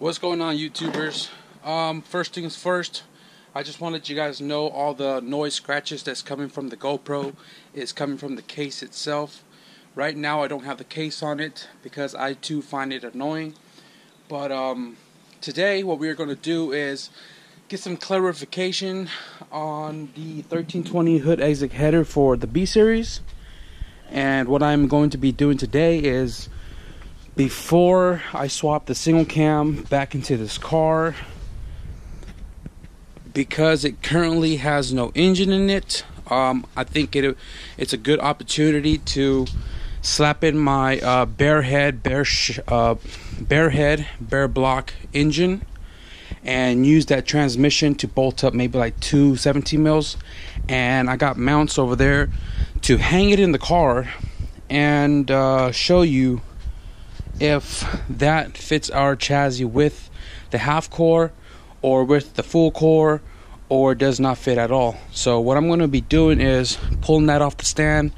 What's going on, YouTubers? Um, first things first, I just want to let you guys know all the noise scratches that's coming from the GoPro is coming from the case itself. Right now, I don't have the case on it because I too find it annoying. But um, today, what we are going to do is get some clarification on the 1320 hood exit header for the B series. And what I'm going to be doing today is before I swap the single cam back into this car because it currently has no engine in it um, I think it it's a good opportunity to slap in my uh, bare head bare uh, bare head bare block engine and use that transmission to bolt up maybe like two 17 mils. And I got mounts over there to hang it in the car and uh, show you if that fits our chassis with the half core or with the full core or does not fit at all. So what I'm going to be doing is pulling that off the stand,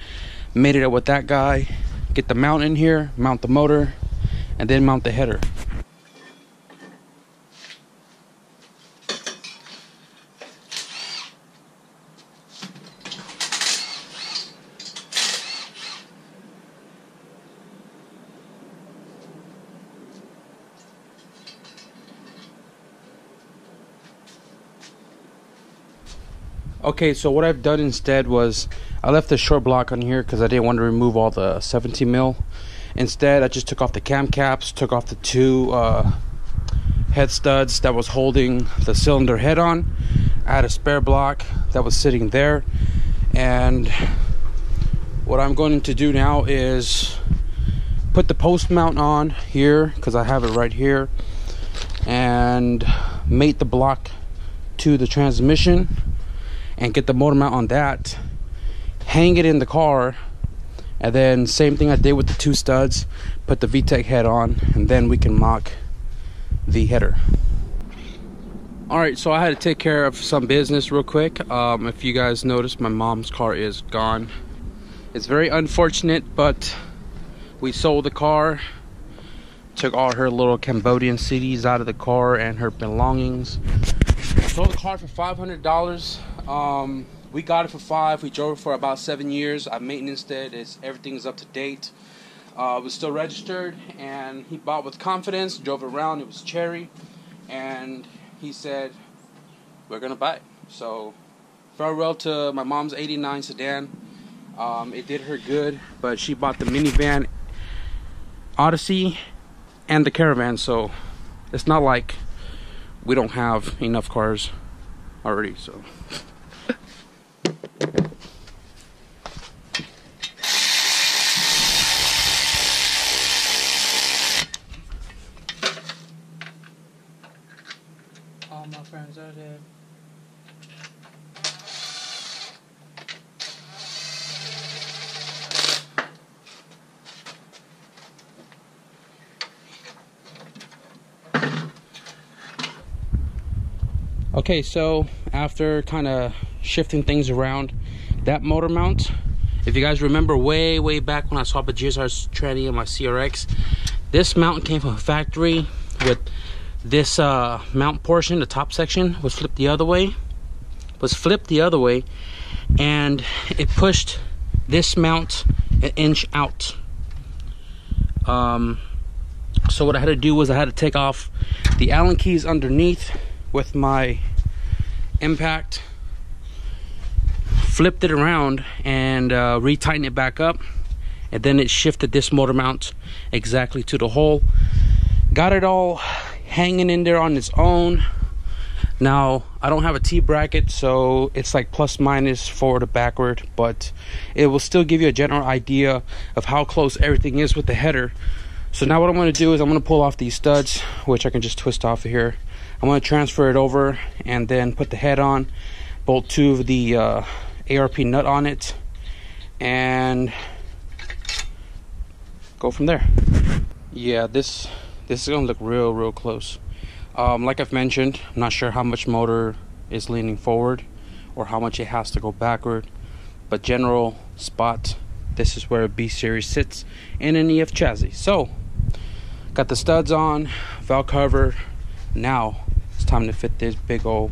made it up with that guy, get the mount in here, mount the motor, and then mount the header. Okay, so what I've done instead was I left the short block on here because I didn't want to remove all the 17 mil. Instead, I just took off the cam caps, took off the two uh, head studs that was holding the cylinder head on. I had a spare block that was sitting there, and what I'm going to do now is put the post mount on here because I have it right here, and mate the block to the transmission and get the motor mount on that hang it in the car and then same thing I did with the two studs put the VTEC head on and then we can mock the header. Alright so I had to take care of some business real quick. Um, if you guys noticed my mom's car is gone. It's very unfortunate but we sold the car took all her little Cambodian CDs out of the car and her belongings. Sold the car for $500 um, we got it for five. We drove it for about seven years. I maintenance it. It's, everything's up to date. Uh, it was still registered, and he bought with confidence. Drove around. It was cherry, and he said, "We're gonna buy it." So, farewell to my mom's '89 sedan. Um, it did her good, but she bought the minivan Odyssey and the Caravan. So, it's not like we don't have enough cars already. So. All my friends are dead. Okay, so after kind of shifting things around, that motor mount, if you guys remember way, way back when I swapped a GSR tranny in my CRX, this mount came from a factory with this uh, mount portion, the top section, was flipped the other way, was flipped the other way, and it pushed this mount an inch out. Um, so what I had to do was I had to take off the Allen keys underneath with my impact flipped it around and uh, retightened it back up and then it shifted this motor mount exactly to the hole. Got it all hanging in there on its own. Now I don't have a T bracket so it's like plus minus forward or backward but it will still give you a general idea of how close everything is with the header. So now what I'm to do is I'm going to pull off these studs which I can just twist off of here I'm going to transfer it over and then put the head on, bolt two of the uh, ARP nut on it, and go from there. Yeah, this this is going to look real, real close. Um, like I've mentioned, I'm not sure how much motor is leaning forward or how much it has to go backward, but general spot, this is where a B series sits in an EF chassis. So, got the studs on, valve cover, Now time to fit this big old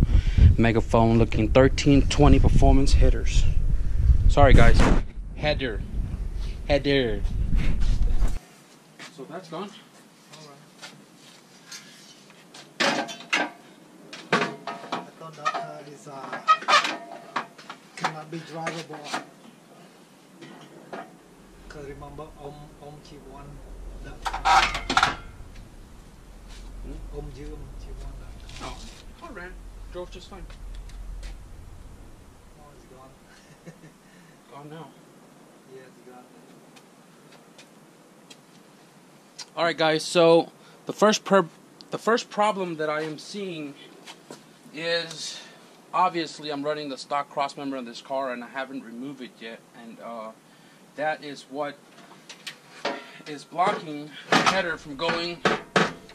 megaphone looking 1320 performance hitters. Sorry, guys. Header. Header. So that's gone. Right. I thought that uh, is, uh, cannot be drivable. Because remember, Om, Om Chi 1 Drove just fine. Oh it's gone Gone now. Yeah it's gone All right, guys. So the first per- the first problem that I am seeing is obviously I'm running the stock cross member on this car and I haven't removed it yet, and uh, that is what is blocking the header from going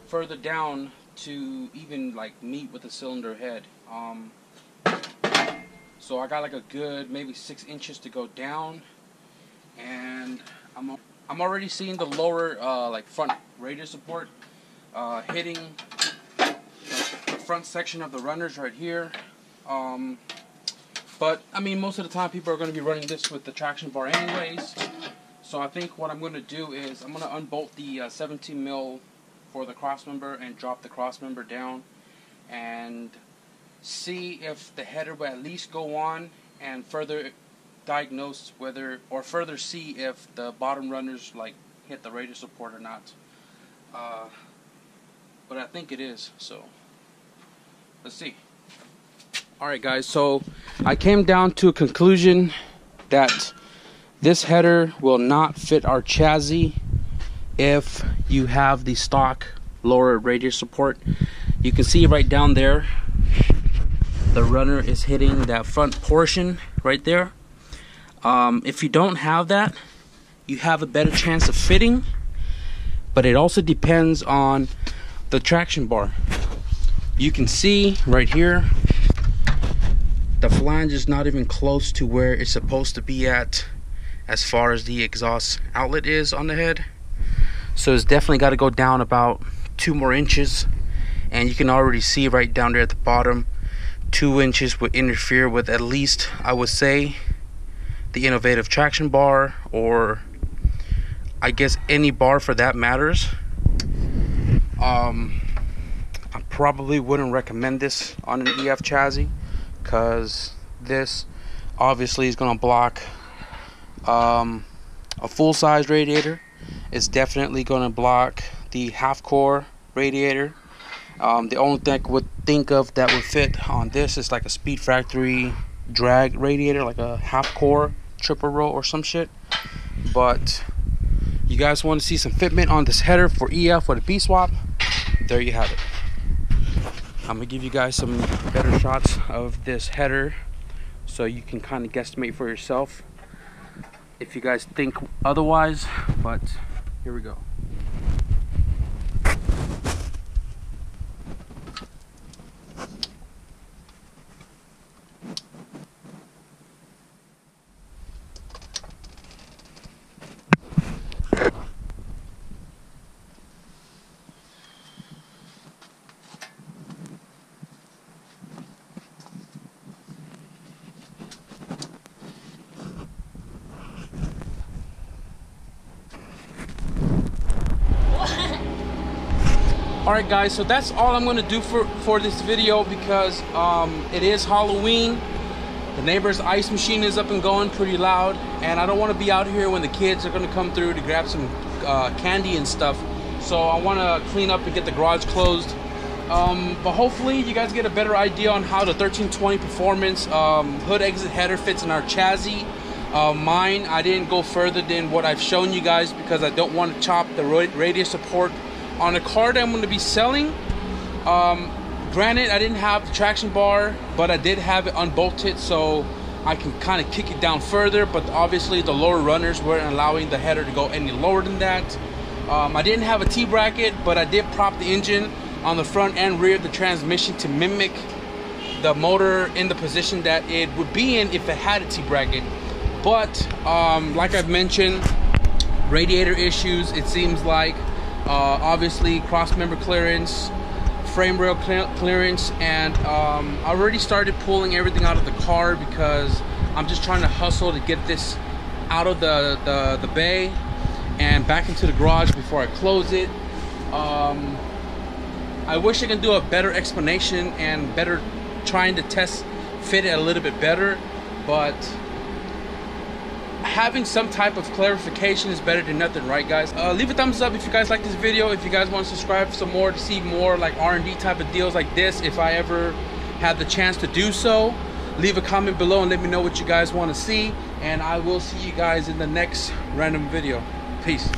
further down to even like meet with the cylinder head. Um, so I got like a good maybe six inches to go down, and I'm I'm already seeing the lower uh, like front radius support uh, hitting the front section of the runners right here. Um, but I mean, most of the time people are going to be running this with the traction bar anyways. So I think what I'm going to do is I'm going to unbolt the uh, 17 mil for the cross member and drop the cross member down and see if the header will at least go on and further diagnose whether or further see if the bottom runners like hit the radius support or not. Uh, but I think it is. So let's see. All right, guys. So I came down to a conclusion that this header will not fit our chassis if you have the stock lower radius support. You can see right down there the runner is hitting that front portion right there. Um, if you don't have that, you have a better chance of fitting, but it also depends on the traction bar. You can see right here, the flange is not even close to where it's supposed to be at as far as the exhaust outlet is on the head. So it's definitely got to go down about two more inches. And you can already see right down there at the bottom, two inches would interfere with at least, I would say, the innovative traction bar or I guess any bar for that matters. Um, I probably wouldn't recommend this on an EF chassis because this obviously is going to block um, a full size radiator. It's definitely going to block the half core radiator. Um, the only thing I would think of that would fit on this is like a Speed Factory drag radiator, like a half core triple row or some shit. But you guys want to see some fitment on this header for EF for the B swap? There you have it. I'm gonna give you guys some better shots of this header so you can kind of guesstimate for yourself if you guys think otherwise. But here we go. All right guys so that's all i'm gonna do for for this video because um, it is halloween. The neighbor's ice machine is up and going pretty loud and i don't want to be out here when the kids are gonna come through to grab some uh, candy and stuff. So i want to clean up and get the garage closed. Um, but hopefully you guys get a better idea on how the 1320 performance um, hood exit header fits in our chassis. Uh, mine i didn't go further than what i've shown you guys because i don't want to chop the radius support on a car that I'm going to be selling. Um, granted, I didn't have the traction bar, but I did have it unbolted, so I can kind of kick it down further. But obviously, the lower runners weren't allowing the header to go any lower than that. Um, I didn't have a T bracket, but I did prop the engine on the front and rear of the transmission to mimic the motor in the position that it would be in if it had a T bracket. But um, like I've mentioned, radiator issues. It seems like uh, obviously cross member clearance frame rail cle- clearance and um, I already started pulling everything out of the car because I'm just trying to hustle to get this out of the, the, the bay and back into the garage before I close it. Um, I wish I can do a better explanation and better trying to test fit it a little bit better, but having some type of clarification is better than nothing, right, guys? Uh, leave a thumbs up if you guys like this video. If you guys want to subscribe for some more to see more like R&D type of deals like this, if I ever have the chance to do so, leave a comment below and let me know what you guys want to see. And I will see you guys in the next random video. Peace.